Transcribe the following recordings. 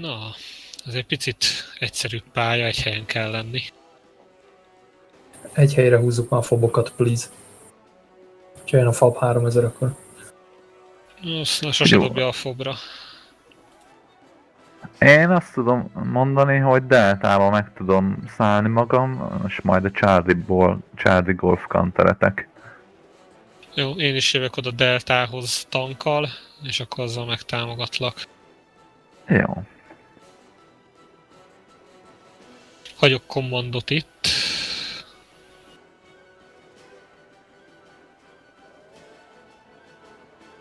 Na, ez egy picit egyszerűbb pálya, egy helyen kell lenni. Egy helyre húzzuk már a fobokat, please. Ha jön a fab 3000, akkor... Na, sose Jó. dobja a fobra. Én azt tudom mondani, hogy deltába meg tudom szállni magam, és majd a Charlie-ból, Charlie Golf kanteretek. Jó, én is jövök oda deltához tankkal, és akkor azzal megtámogatlak. Jó. Hagyok kommandot itt.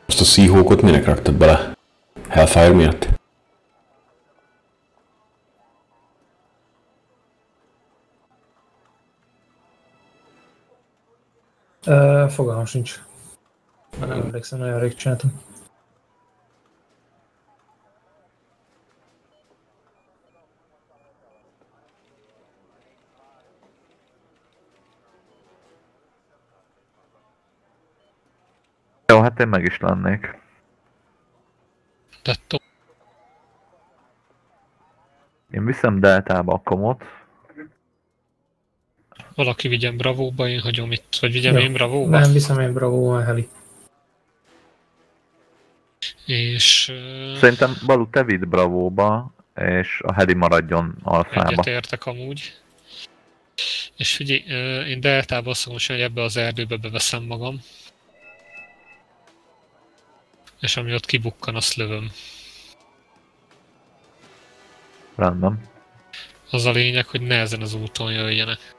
Azt a Seahawkot minek raktad bele? Hellfire miatt? Ö, fogalmam sincs. Nem emlékszem, nagyon rég csináltam. Jó, hát én meg is lennék. Tetto. Én viszem deltába a komot. Valaki vigyen bravóba, én hagyom itt. Vagy vigyem Jó. én bravóba. Nem, viszem én Bravo, van Heli. És Szerintem Balu te vidd Bravóba, és a Heli maradjon alfába. egyetértek amúgy. És figyelj, én deltába azt mondom, hogy ebbe az erdőbe beveszem magam. És ami ott kibukkan, azt lövöm. Rendben. Az a lényeg, hogy ne ezen az úton jöjjenek.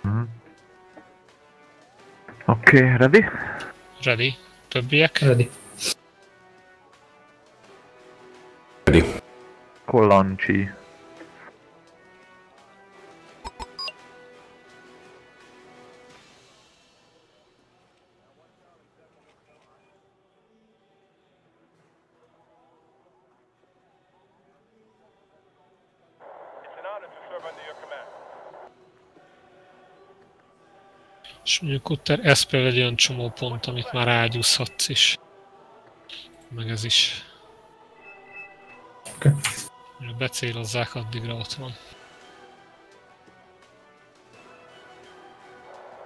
Mhm. Oké, okay, ready? Ready? Többiek? Ready. Ready. Kolancsi. És mondjuk ott ez például egy olyan csomó pont, amit már ágyúzhatsz is. Meg ez is. Okay. Becélozzák, addigra ott van.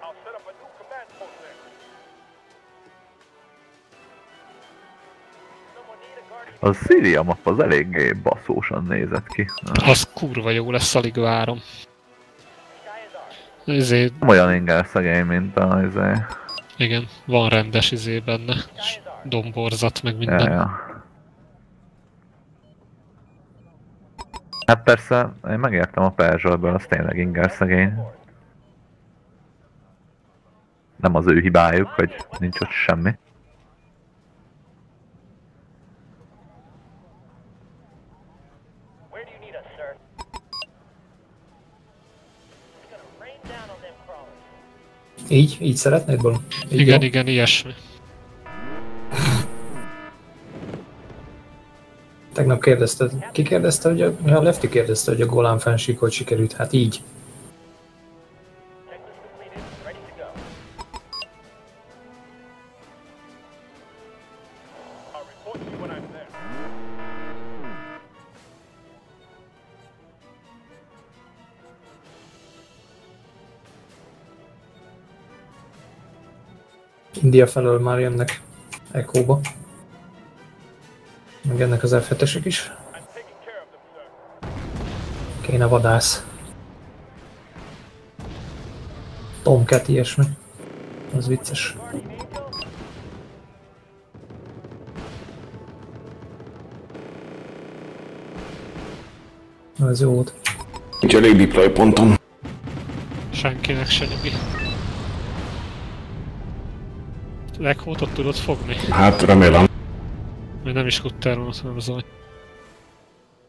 A new command post there. Someone need a guardian. A Syria map az eléggé baszósan nézett ki. Az kurva jó lesz, alig várom. Nem olyan inger szegény, mint a izé. igen, van rendes izé benne. Ours. Domborzat, meg Ja, minden. ja. Hát persze, én megértem a Perzsolből, az tényleg inger szegény. Nem az ő hibájuk, hogy nincs ott semmi. Így? Így szeretnéd? Így Igen, jó? igen, ilyesmi. Tegnap kérdezted, ki kérdezte, hogy a, ja, Lefty kérdezte, hogy a Golán fensík hogy sikerült, hát így. India felől már jönnek Echo-ba. Meg ennek az f is. Kéne vadász. Tomcat, ilyesmi. Az vicces. Ez jó volt. Nincs elég deploy pontom. Senkinek se nyugi. Leghótot tudod fogni? Hát remélem. Még nem is kuttáron, ott nem zaj.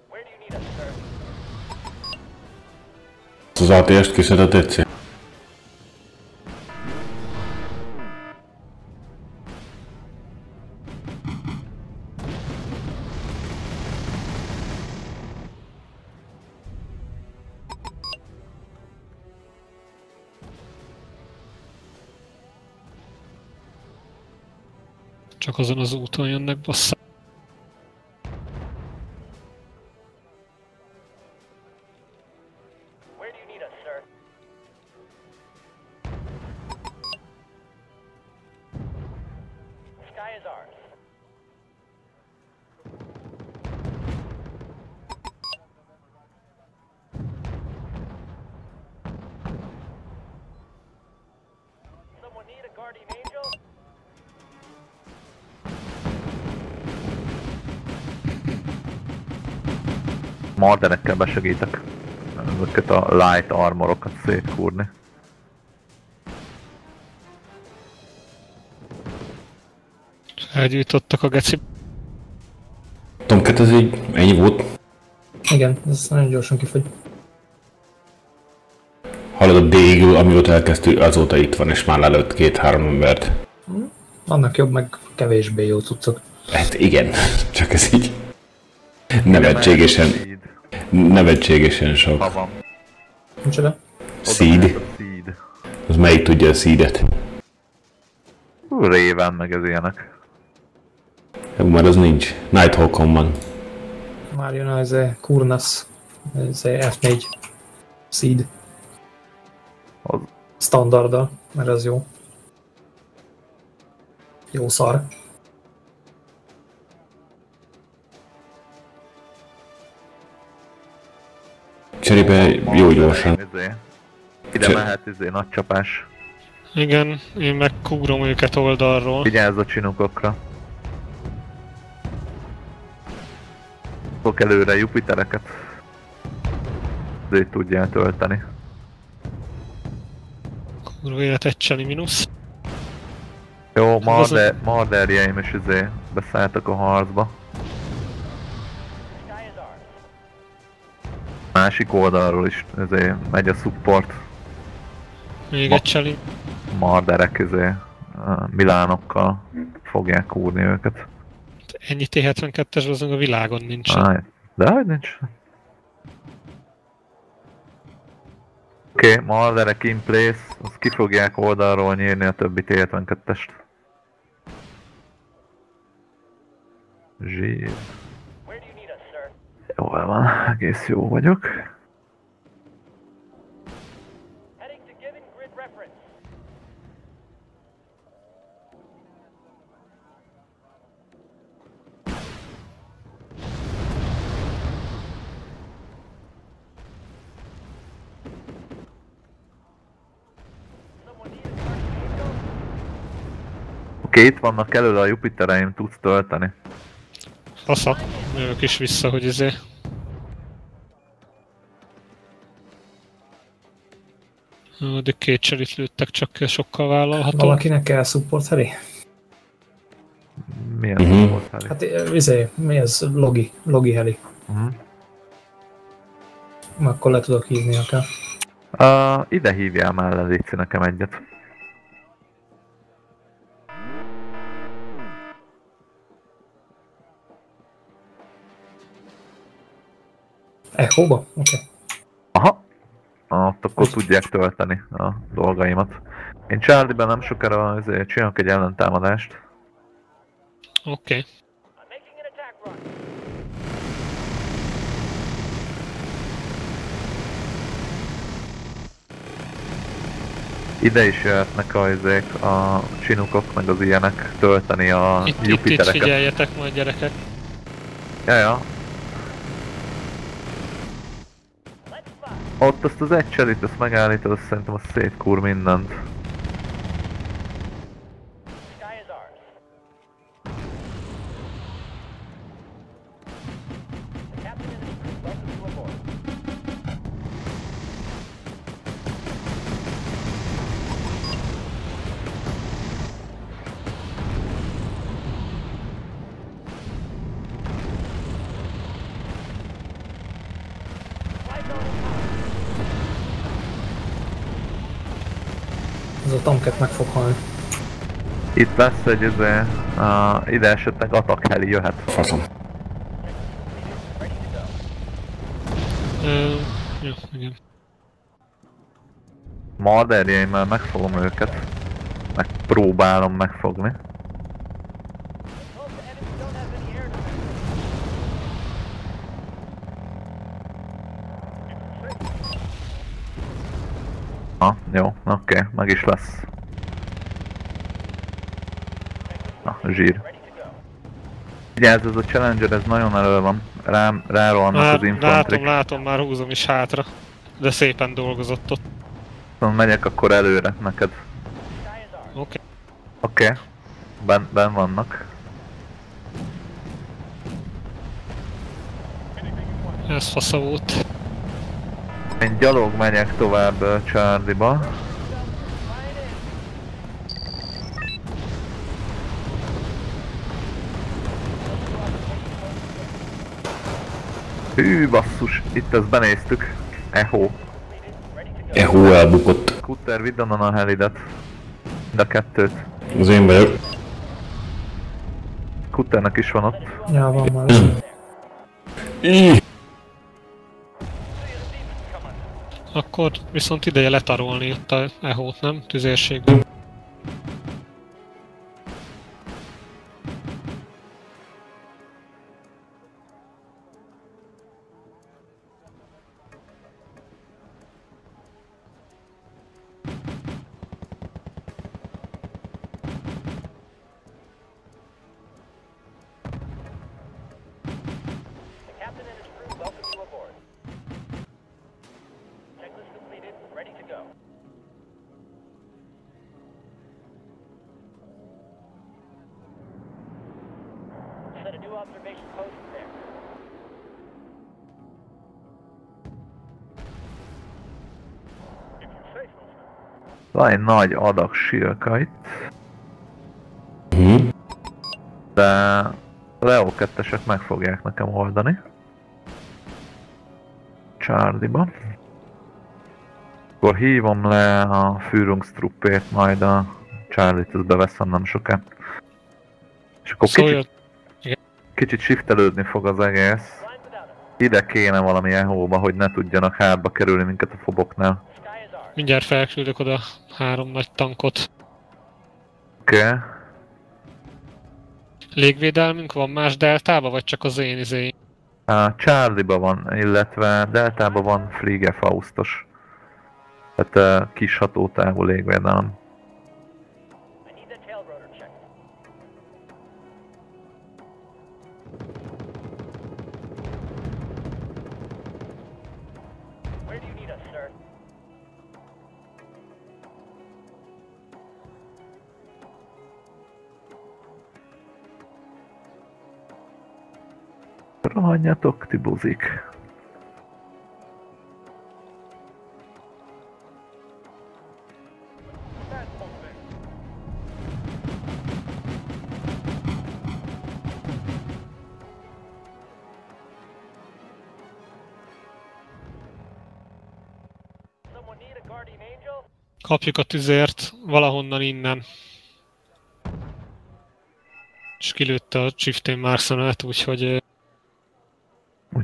Where do you need us, sir? Azt az ATS-t kiszedett egyszer. Csak azon az úton jönnek bassza. Marderekkel besegítek. Ezeket a light armorokat szétkúrni. Elgyújtottak a geci. Tomcat, ez így ennyi volt. Igen, ez nagyon gyorsan kifogy. Hallod a Deagle, amióta elkezdtük, azóta itt van, és már lelőtt két-három embert. Vannak jobb, meg kevésbé jó cuccok. Hát igen, csak ez így nevetségesen, nevetségesen sok. Ha van. Micsoda? Oda Seed? Seed. Az melyik tudja a seedet? Hú, Raven meg ez ilyenek. Jó, már az nincs. Nighthawkon van. Már jön az eh, Kurnas, ez eh, F4 Seed Az, standarddal, mert az jó. Jó szar. Cserébe jó gyorsan. Izé. Ide Csö- mehet izé nagy csapás. Igen, én meg kúrom őket oldalról. Vigyázz a csinukokra. Fog előre Jupitereket. Azért tudjál tölteni. Kurva élet egy cseli mínusz. Jó, Marder, Marderjeim is izé beszálltak a harcba. Másik oldalról is izé megy a support. Még Ma- egy cseli. Marderek izé uh, Milánokkal fogják kúrni őket. Ennyi T-72-es azon a világon nincsen. Áj, de hogy nincs. Oké, okay, Marderek in place, azt ki fogják oldalról nyírni a többi T-72-est. Zsír. Jól van, egész jó vagyok. Oké, okay, itt vannak elő a Jupitereim, tudsz tölteni. Fasza. Jövök is vissza, hogy izé. Addig két cselit lőttek, csak sokkal vállalható. Valakinek kell support heli? Milyen Mhm. volt Harry? Hát eh, izé, mi ez? Logi, logi heli. Uh-huh. Akkor le tudok hívni akár. Uh, ide hívjál már le, nekem egyet. Echo-ba? Oké. Okay. Aha. Ah, ott akkor tudják tölteni a dolgaimat. Én Charlie-ben nem sokára azért csinálok egy ellentámadást. Oké. Okay. Ide is jöhetnek a, izék, a csinukok, meg az ilyenek tölteni a Itt, itt, itt Jupitereket. figyeljetek majd gyerekek. ja, ja. Ott azt az egy cselit, azt megállítod, azt szerintem az szétkúr mindent. Ez a tanket meg fog halni. Itt lesz egy izé, uh, ide esetleg attack heli jöhet. Faszom. Ö, jó, igen. Marderjeimmel megfogom őket. Megpróbálom megfogni. Ha, jó, oké, okay, meg is lesz. Na, zsír. Vigyázz, ez a Challenger, ez nagyon elő van. Rám, rárohannak Már, az látom, infantrik. látom, már húzom is hátra. De szépen dolgozott ott. Szóval megyek akkor előre neked. Oké. Oké. Okay. Ben, ben vannak. Ez fasza volt. Én gyalog megyek tovább ö, Charlie-ba. Hű, basszus, itt ezt benéztük. Eho. Eho elbukott. Kutter, vidd onnan a helidet. Mind a kettőt. Az én vagyok. Kutternek is van ott. Ja, van már. Ih, Akkor viszont ideje letarolni itt a EHO-t, nem? Tüzérségben. Van egy nagy adag silka itt, hm. de Leo 2-esek meg fogják nekem oldani. Charlie-ba. Akkor hívom le a Führungstruppét, majd a Charlie-t ezt beveszem nem soká. És akkor Szóljon, kicsit, kicsit shiftelődni fog az egész. Ide kéne valami ehóba, hogy ne tudjanak hátba kerülni minket a foboknál. Mindjárt felküldök oda három nagy tankot. Oké. Okay. Légvédelmünk van más deltába, vagy csak az én izé? Uh, Charlie-ba van, illetve Deltába van Frige Faustos. Tehát uh, kis hatótávú légvédelem. Rohanjatok, ti buzik. Kapjuk a tüzért valahonnan innen. És kilőtte a Chieftain Marsonet, úgyhogy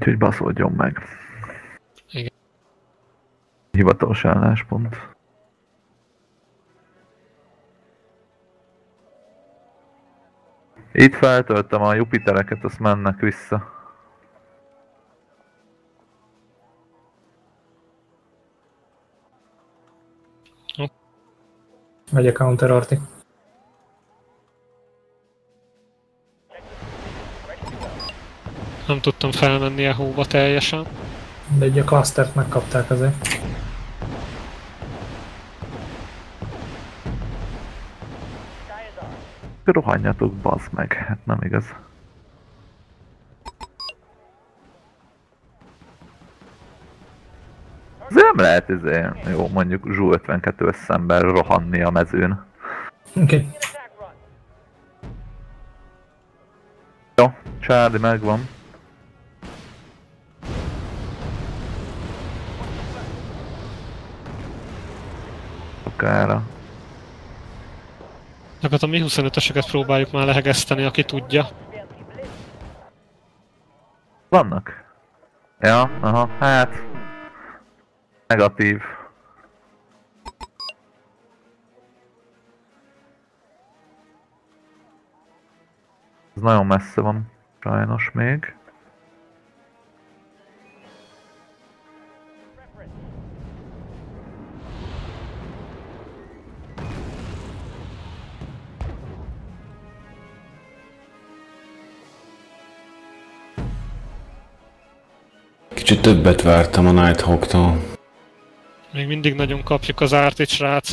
Úgyhogy baszódjon meg. Igen. Hivatalos álláspont. Itt feltöltem a Jupitereket, azt mennek vissza. Megy a counter arti. Nem tudtam felmenni a hóba teljesen. De egy a clustert megkapták azért. Rohanjatok, bazd meg. Hát nem igaz. Ez nem lehet izé, jó mondjuk Zsú 52 szemben rohanni a mezőn. Oké. Okay. Jó, Charlie megvan. Sokára. Akkor a mi 25-ösöket próbáljuk már lehegeszteni, aki tudja. Vannak? Ja, aha, hát... Negatív. Ez nagyon messze van, sajnos még. Kicsit többet vártam a Nighthawktól. Még mindig nagyon kapjuk az ártit, srác.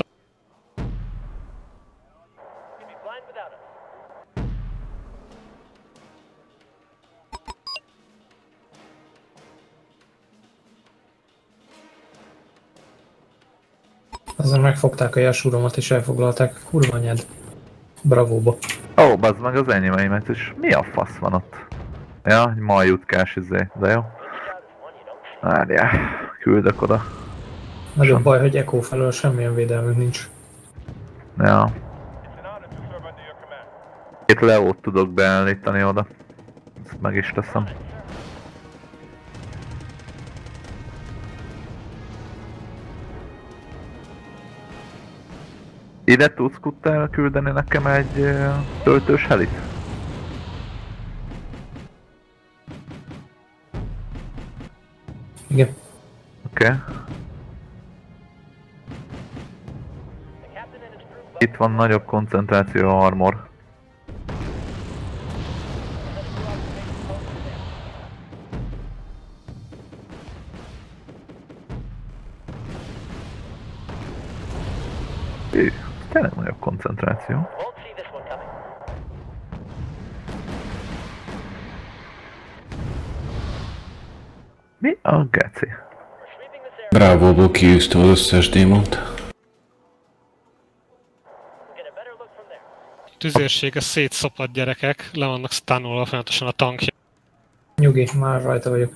Azon megfogták a jásúromat és elfoglalták. Kurva nyed. Bravóba. Ó, oh, bazd meg az enyémeimet is. Mi a fasz van ott? Ja, egy majutkás izé, de jó. Várjál, küldök oda. Nagyobb baj, hogy Echo felől semmilyen védelmünk nincs. Ja. Két leót tudok beállítani oda. Ezt meg is teszem. Ide tudsz kuttára küldeni nekem egy töltős helit? Oké. Okay. Itt van nagyobb koncentráció armor. Hű, tényleg nagyobb koncentráció. Mi a geci? We're sweeping this area. Bravo, kiűzte az összes démont. Tüzérsége szétszopott gyerekek, le vannak stanulva folyamatosan a tankja. Nyugi, már rajta vagyok.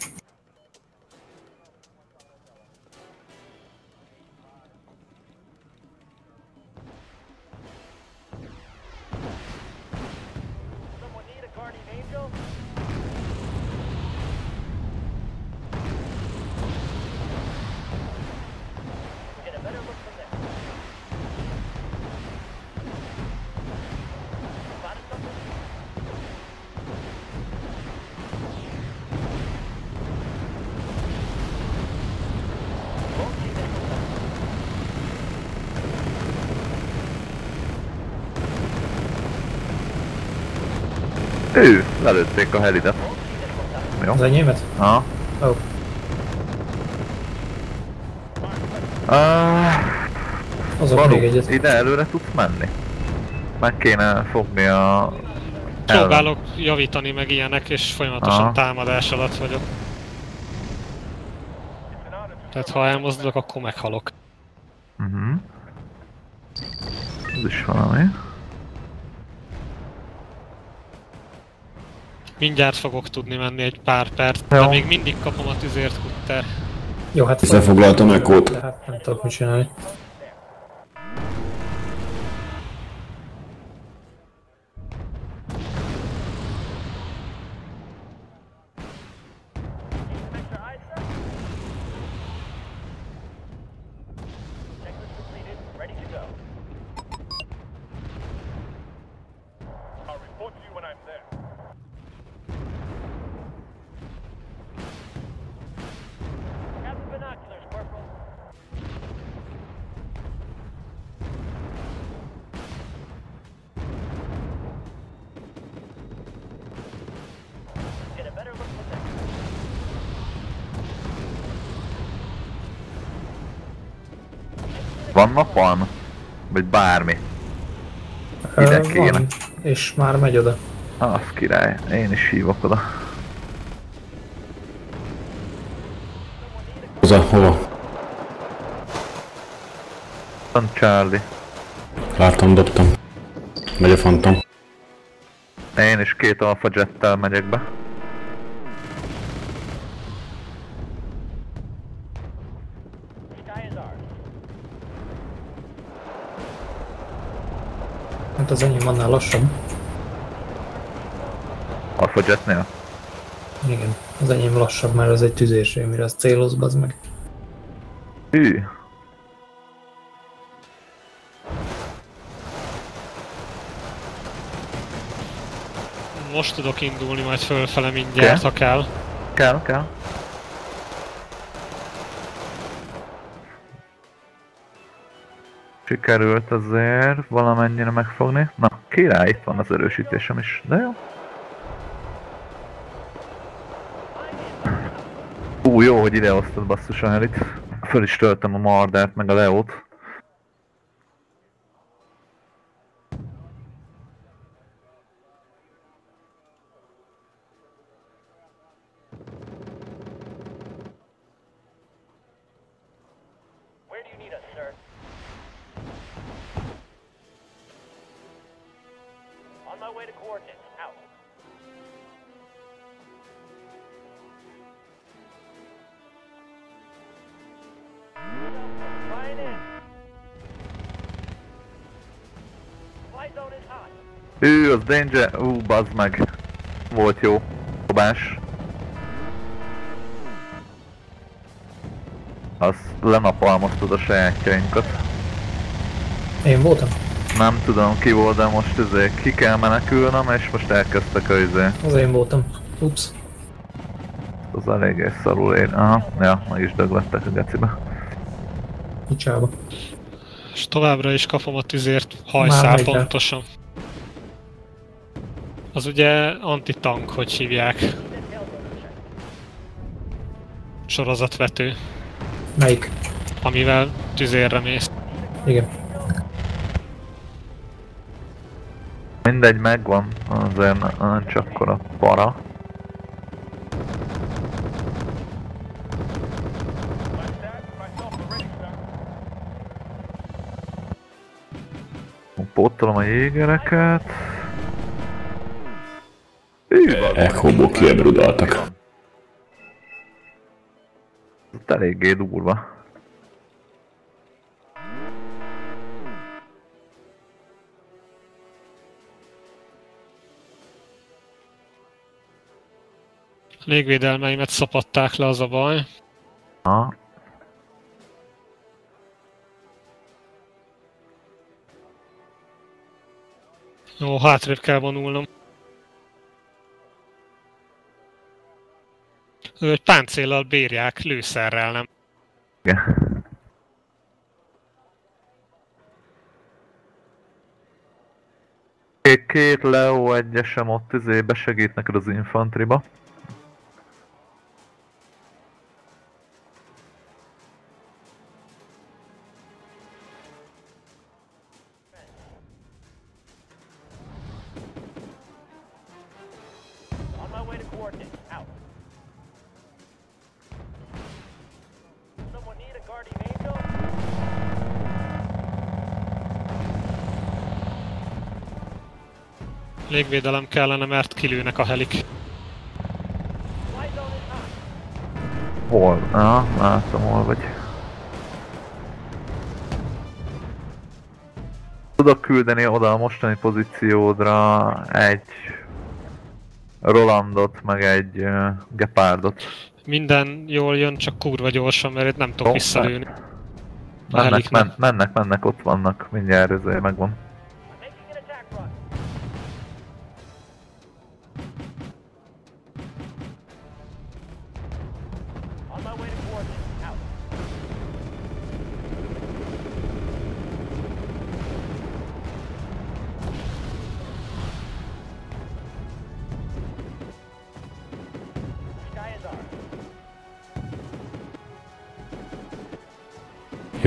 Ő, lelőtték a helidet. Jó. Az enyémet? Aha. Ó, oh, Uh, azok Való, még egyet. ide előre tudsz menni? Meg kéne fogni a... ellen. Próbálok javítani meg ilyenek, és folyamatosan Aha. támadás alatt vagyok. Tehát ha elmozdulok, akkor meghalok. Uh-huh. Ez is valami. Mindjárt fogok tudni menni egy pár perc, de még mindig kapom a tüzért kutter. Jó, hát Összefoglaltam Ekót. De hát nem tudok mit csinálni. Van napalm? Vagy bármi? Ide kéne. van, és már megy oda. Az király, én is hívok oda. Hozzá, hova? Van Charlie. Láttam, dobtam. Megy a fantom. Én is két alfa jettel megyek be. Hát az enyém annál lassabb. Alfa jetnél? Igen, az enyém lassabb, mert az egy tüzérség, mire az céloz, bazd meg. Hű. Most tudok indulni majd fölfele mindjárt, Oké. ha kell. Kell, kell. Sikerült azért valamennyire megfogni. Na, király, itt van az erősítésem is, de jó. Ú, jó, hogy ide osztod basszus a helit. Föl is töltöm a Mardert meg a Leót. Where do you need us, sir? My way to coordinates. Out. Flying in. Flight zone is hot. Ő, az danger... Ú, bazd meg. Volt jó. Dobás. Azt lenapalmaztad a sajátjainkat. Én voltam. Nem tudom ki volt, de most izé ki kell menekülnem, és most elkezdtek a izé. Az én voltam. Ups. Az eléggé szarul ér. Aha, ja, meg is döglettek a gecibe. Kicsába. És továbbra is kapom a tüzért hajszál pontosan. Az ugye antitank, hogy hívják. Sorozatvető, Melyik? amivel tüzérre mész. Igen. Mindegy, megvan. Azért csak akkor a para. Pótolom a jégereket. Echoból kiebrudaltak. Eléggé durva. Légvédelmeimet szapadták le, az a baj. Ha. Jó, hátrébb kell vonulnom. Ő egy páncéllal bírják, lőszerrel nem. Igen. Két, két Leo egyesem ott izé besegít neked az infantriba. Légvédelem kellene, mert kilőnek a helik. Hol? Aha, látom hol vagy. Tudok küldeni oda a mostani pozíciódra egy Rolandot, meg egy uh, Gepardot. Minden jól jön, csak kurva gyorsan, mert itt nem tudok Jó, visszalőni. Mennek, men, mennek, mennek, ott vannak, mindjárt ez megvan.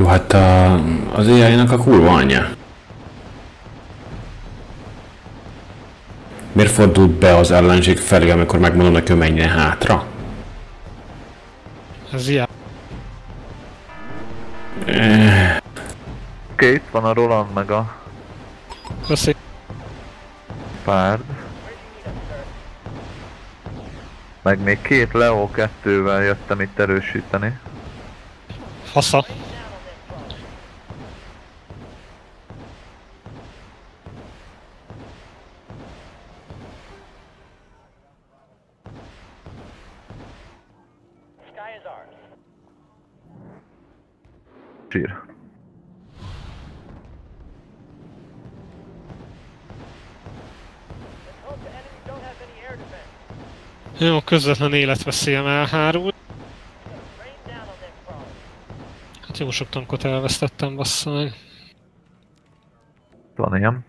Jó, hát a, az ai a kurva anyja. Miért fordult be az ellenség felé, amikor megmondom neki, hogy menjen hátra? Ez ilyen. Oké, itt van a Roland meg a Köszi. Párd. Meg még két Leo 2-vel jöttem itt erősíteni. Fasza. Jó, közvetlen életveszélyem elhárul. Hát jó sok tankot elvesztettem, bassza meg. Van ilyen.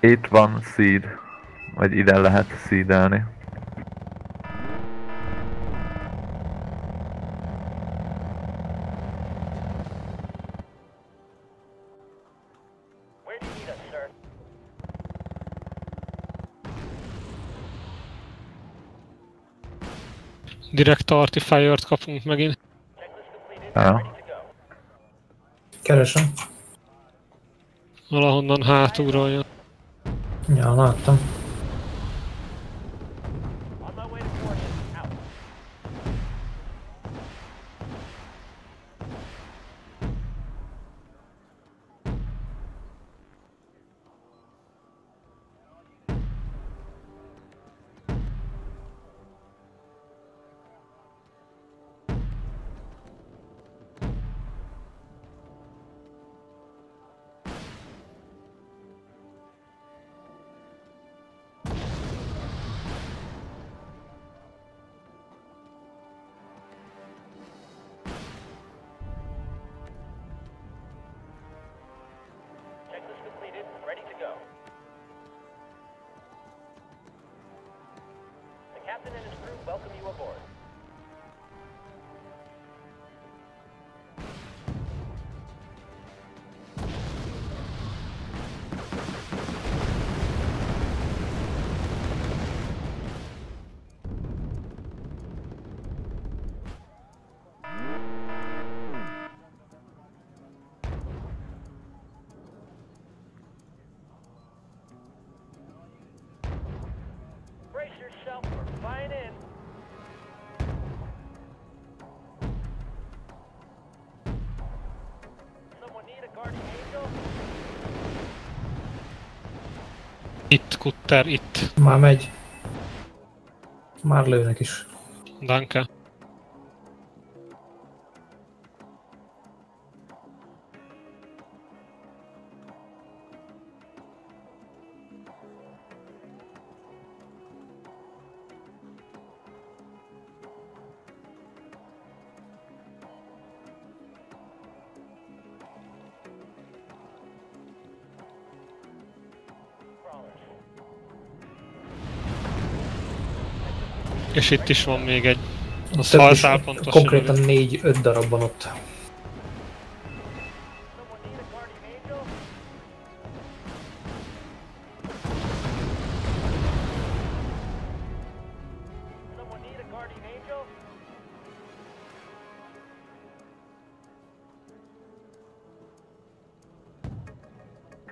Itt van Seed. Vagy ide lehet sir? Direkt Artifier-t kapunk megint. Checklist completed. Ja. Ready to go. Keresem. Valahonnan hátulról jön. Ja, láttam. Captain and his crew welcome you aboard. Itt, Kutter, itt. Már megy. Már lőnek is. Danke. És itt is van még egy. Halszál pontosan. konkrétan négy-öt darab van ott.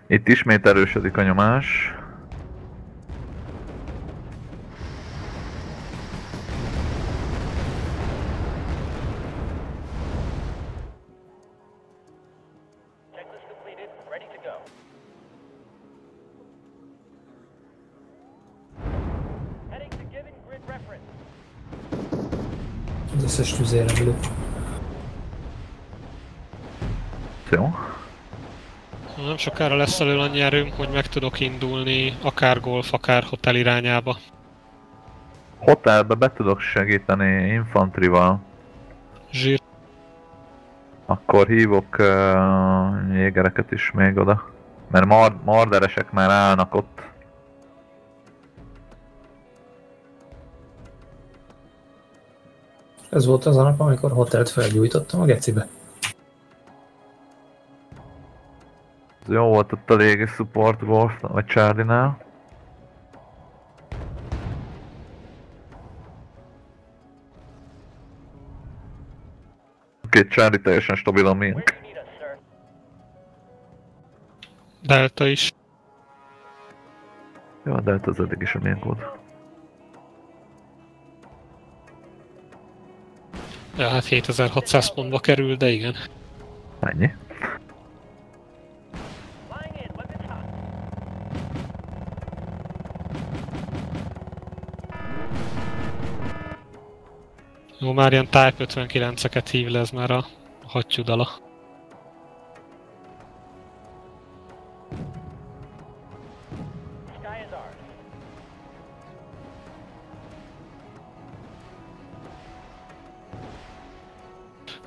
Itt ismét erősödik a nyomás. Sokára lesz elő annyi erőm, hogy meg tudok indulni akár golf, akár hotel irányába. Hotelbe be tudok segíteni infantrival. Zsír. Akkor hívok uh, jégereket is még oda. Mert mar- marderesek már állnak ott. Ez volt az a nap, amikor hotelt felgyújtottam a gecibe. Jó volt ott a légi support golf, vagy Charlie-nál. Két Charlie teljesen stabilan miénk. Delta is. Jó, de hát az eddig is a miénk volt. Ja, hát 7600 pontba kerül, de igen. Ennyi. Jó, már ilyen Type 59-eket hív le, ez már a hattyúdala.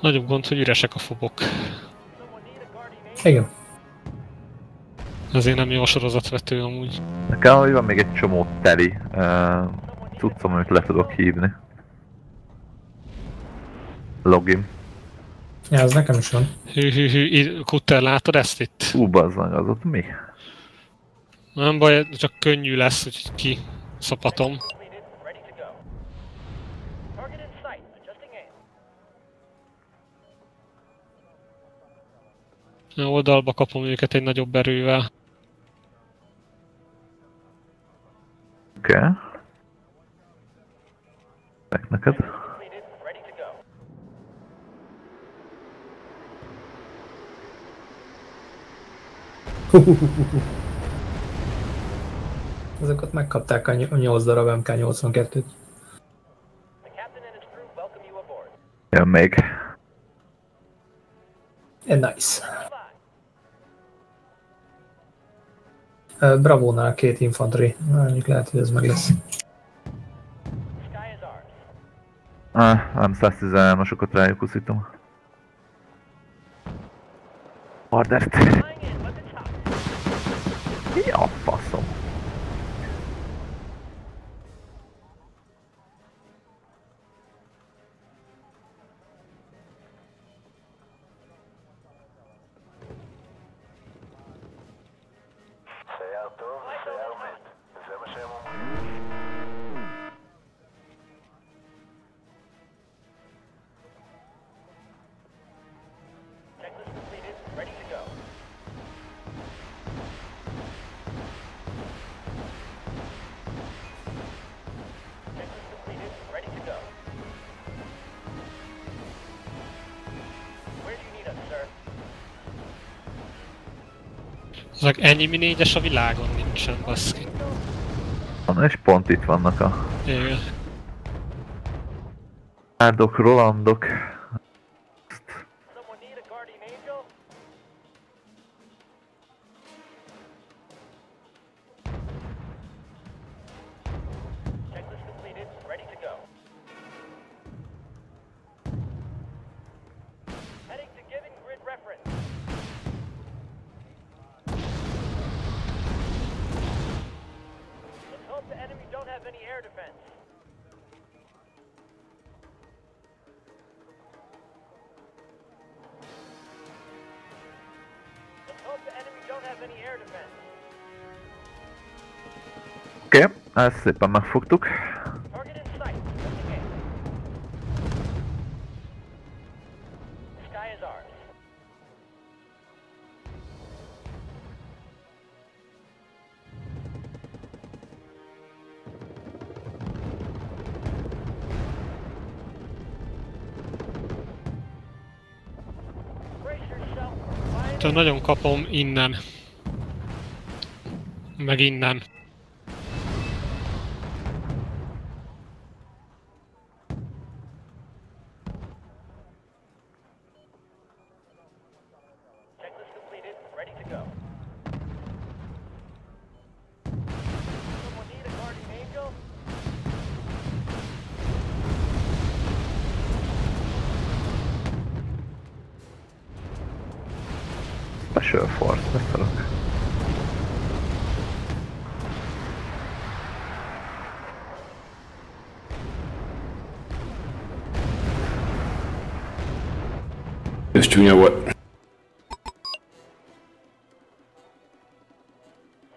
Nagyobb gond, hogy üresek a fobok. Igen. Ezért nem jó a sorozatvető amúgy. Nekem hogy van még egy csomó teli uh, cuccom, amit le tudok hívni. Login. Ja, ez nekem is van. Hű, hű, hű, Kutter, látod ezt itt? Ú, bazzang, az ott mi? Nem baj, csak könnyű lesz, hogy ki szapatom. Oldalba kapom őket egy nagyobb erővel. Oké. Okay. neked. Completed. Ready to go. Ezeket megkapták a ny- a 8 darab MK82-t. The captain and his crew welcome you aboard. Jön még. Eh, nice. Fly. Ö, Bravo-nál két infantry. Mondjuk lehet, hogy ez meg lesz. Ah, nem 113-asokat rájuk uszítom. Ordert. Flying in. Weapons hot. Mi Ezek ennyi mi négyes a világon nincsen, baszki. És pont itt vannak a Igen. Árdok, Rolandok. Oké, okay, ezt szépen megfogtuk. Target in sight. Meg innen. Ez csúnya volt.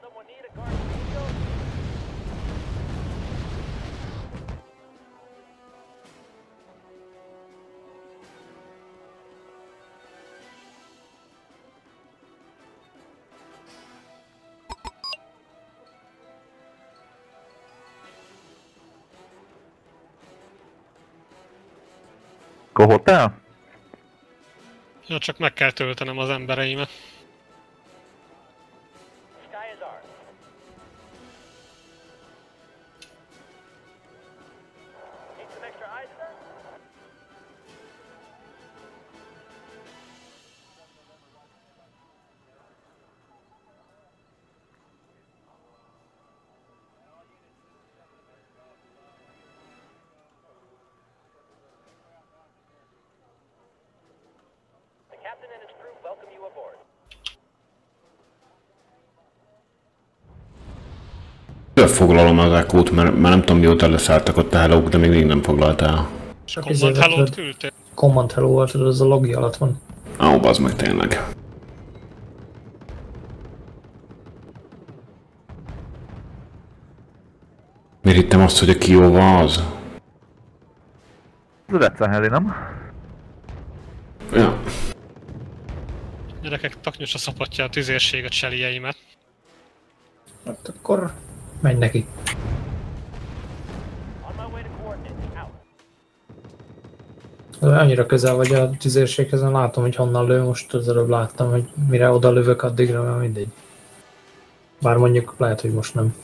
Someone need a guardian angel? Kohotál? Ja, csak meg kell töltenem az embereimet. Foglalom az ekót, mert, mert nem tudom mióta leszálltak ott a hellók, de még mindig nem foglaltál. Csak Command hello küldtél? Command hello volt, tudod, az a logi alatt van. Ó, bazd meg tényleg. Miért hittem azt, hogy a Kiowa az? Ez a Recenheli, nem? Ja. Gyerekek, taknyos a szapatja a tüzérség a cselieimet. Hát akkor menj neki. Annyira közel vagy a tüzérséghez, én látom, hogy honnan lő, most az előbb láttam, hogy mire oda lövök, addigra már mindegy. Bár mondjuk lehet, hogy most nem.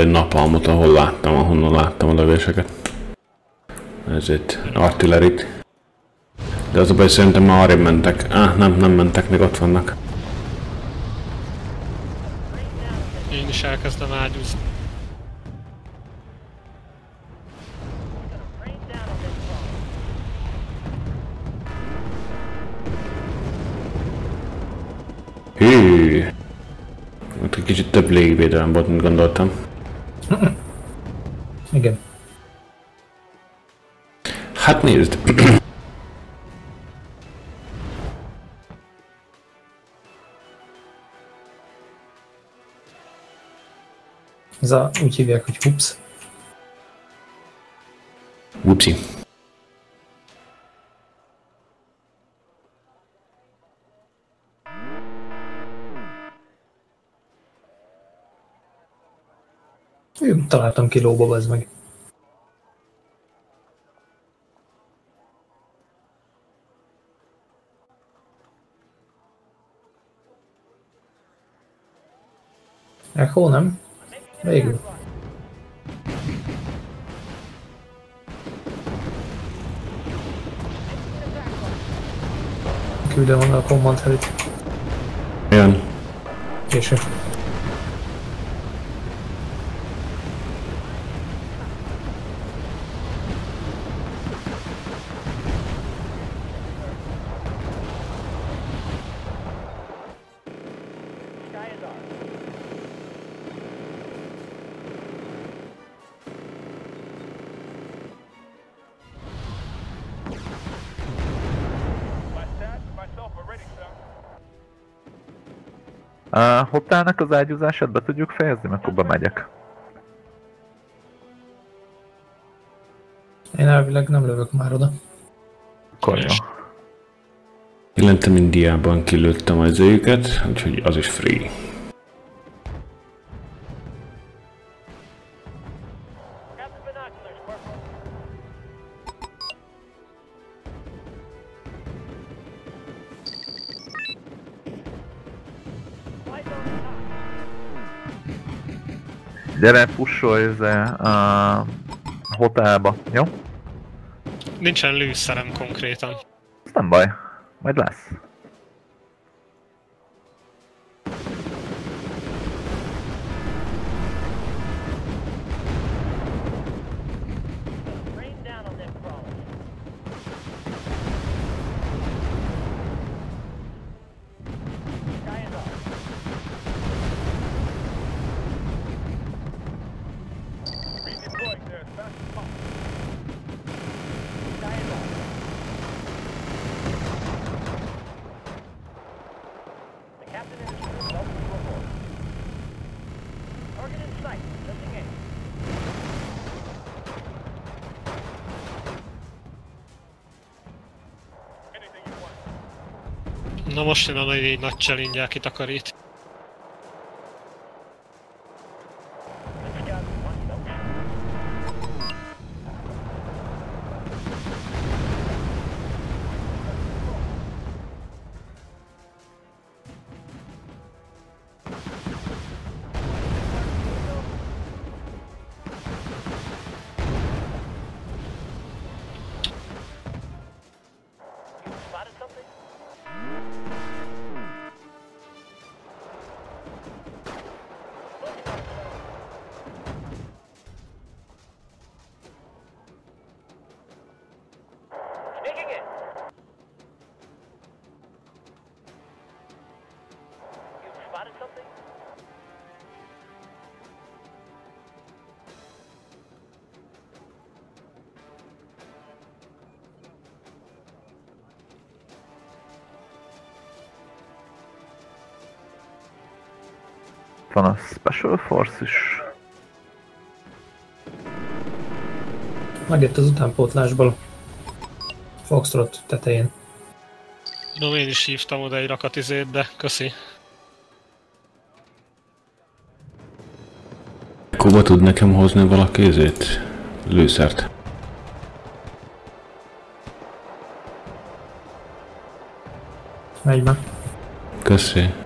Egy napalmot, ahol láttam, ahonnan láttam a lövéseket. Ez itt artillerit. De az a baj, szerintem már arrébb mentek. Á, nem, nem mentek, még ott vannak. Én is elkezdem ágyúzni. Hű. Ott egy kicsit több légvédelem volt, mint gondoltam. Hát nézd. Ez a, úgy hívják, hogy hups. Upsi. Hű, találtam kilóba, ez meg. Echo, nem? Végül. Küldöm oda a command helit. Jön. Később. Hotelnek az ágyúzását be tudjuk fejezni, mert akkor bemegyek. Én elvileg nem lövök már oda. Jó. Jelentem Indiában kilőttem az őket, úgyhogy az is free. Gyere, pussolj izé, a hotelba, jó? Nincsen lőszerem konkrétan. Ez nem baj, majd lesz. Na most jön a nagy, nagy challenge kitakarít. Ott van a Special Force is. Megjött az utánpótlásból. Foxtrot tetején. No, én is hívtam oda egy rakatizét, de köszi. Kuba tud nekem hozni valaki ezét? Lőszert. Megy be. Köszi.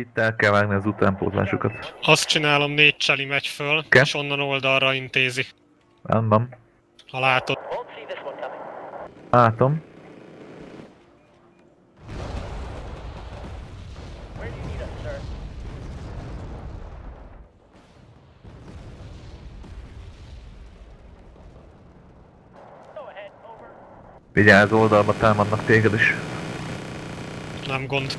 Itt el kell vágni az utánpótlásokat. Azt csinálom, négy cseli megy föl, Oké. és onnan oldalra intézi. Rendben. Ha látod. Látom. Vigyázz, oldalba támadnak téged is. Nem gond.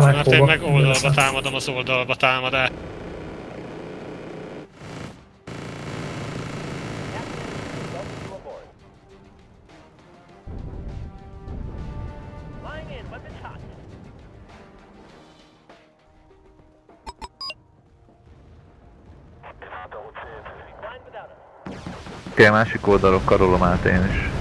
Van Mert én meg oldalba támadom az oldalba támadás. Oké, másik oldalról karolom át én is.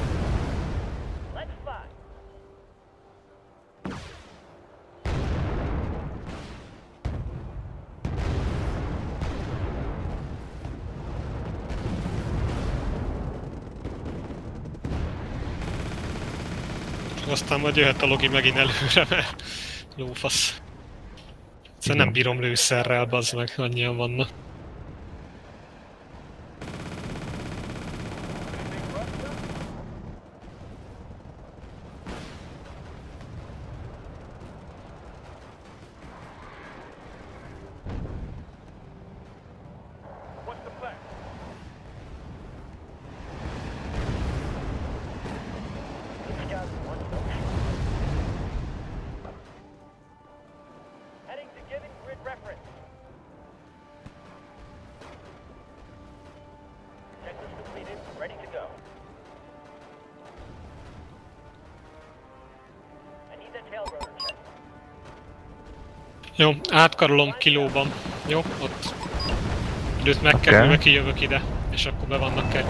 Aztán majd jöhet a logi megint előre, mert lófasz. Egyszerűen nem bírom lőszerrel, bazd meg, annyian vannak. Jó, átkarolom kilóban. Jó, ott. Időt meg kell, Oké. okay. kijövök ide, és akkor be vannak egy.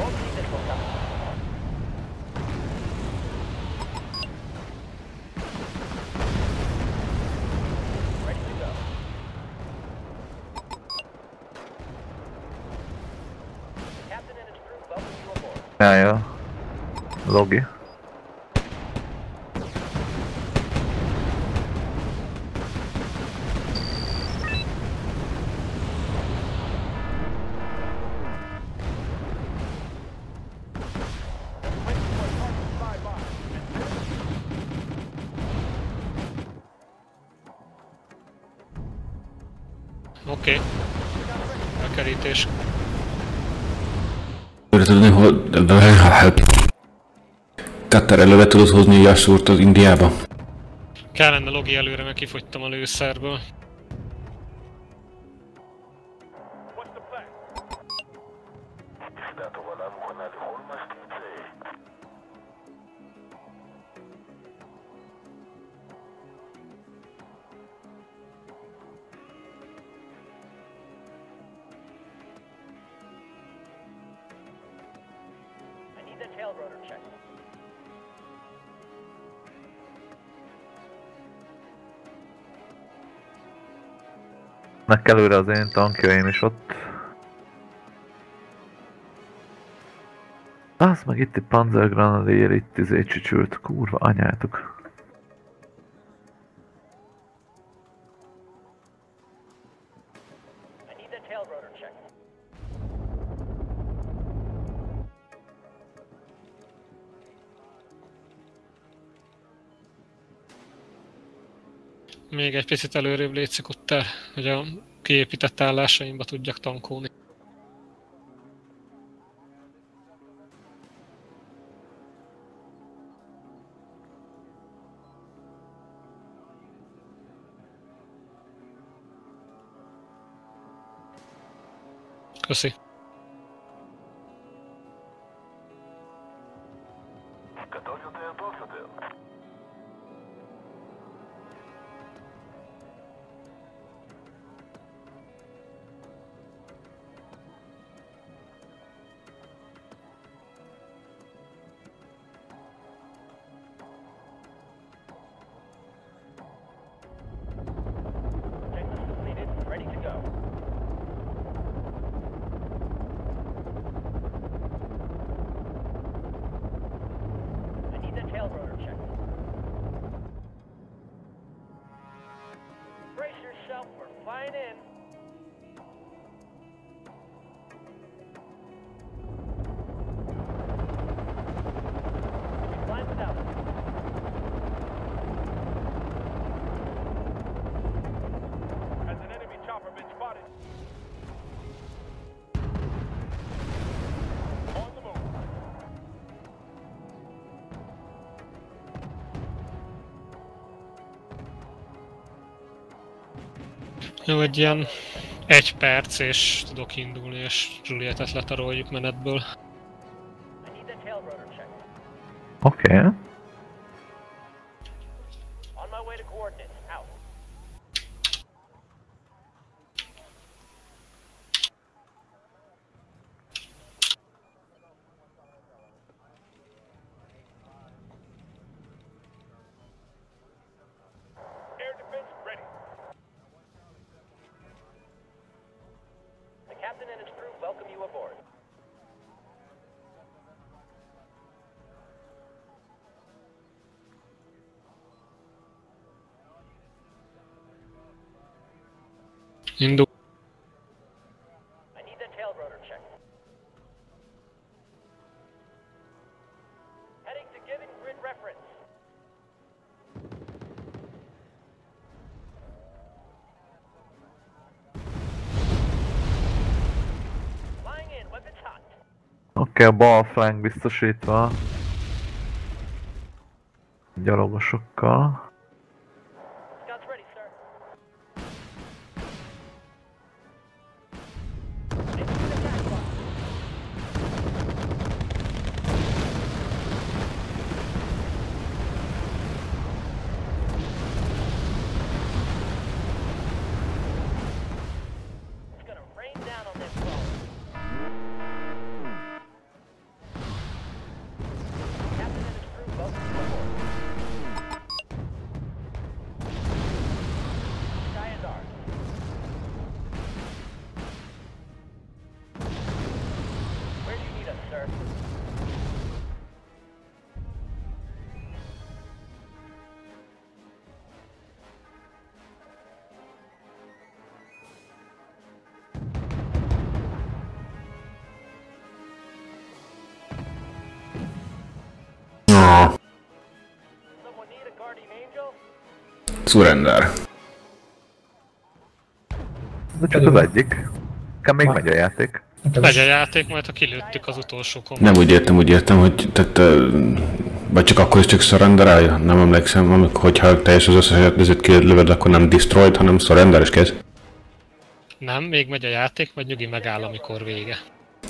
Won't see this Cutter előre tudod hozni Yasurt az Indiába? Kellene logi előre, mert kifogytam a lőszerből. Nek előre az én tankjaim is ott. Az meg itt egy Panzer Grenadier, itt izé csücsült, kurva anyátok. I need that tail rotor check. Még egy picit előrébb létszik ott el, hogy a kiépített állásaimba tudjak tankolni. Köszi. Jó, egy ilyen egy perc, és tudok indulni, és Julietet letaroljuk menetből. Oké. Okay. A bal flank biztosítva. Gyalogosokkal. Surrender. De csak az egyik. Nekem még megy a játék. Megy is a játék, majd ha kilőttük az utolsó kombat. Nem úgy értem, úgy értem, hogy tehát, vagy csak akkor is csak surrenderálja? Nem emlékszem, amikor, hogyha teljes az összes ezért kilövöd, akkor nem destroyed, hanem surrender és kész. Nem, még megy a játék, majd nyugi megáll, amikor vége.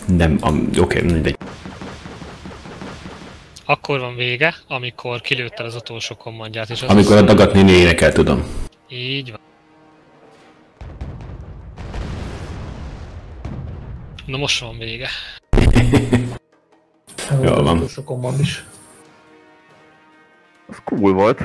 Nem, oké, okay, mindegy. Akkor van vége, amikor kilőtted az utolsó kommandját, és az Amikor a az- dagat néni énekel, tudom. Így van. Na most van vége. Jól van. utolsó kommand is. Az cool volt.